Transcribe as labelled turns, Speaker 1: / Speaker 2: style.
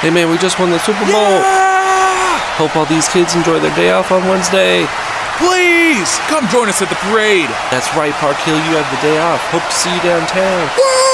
Speaker 1: Hey man, we just won the Super Bowl.
Speaker 2: Yeah!
Speaker 1: Hope all these kids enjoy their day off on Wednesday.
Speaker 2: Please come join us at the parade.
Speaker 1: That's right, Park Hill, you have the day off. Hope to see you downtown.
Speaker 2: Woo!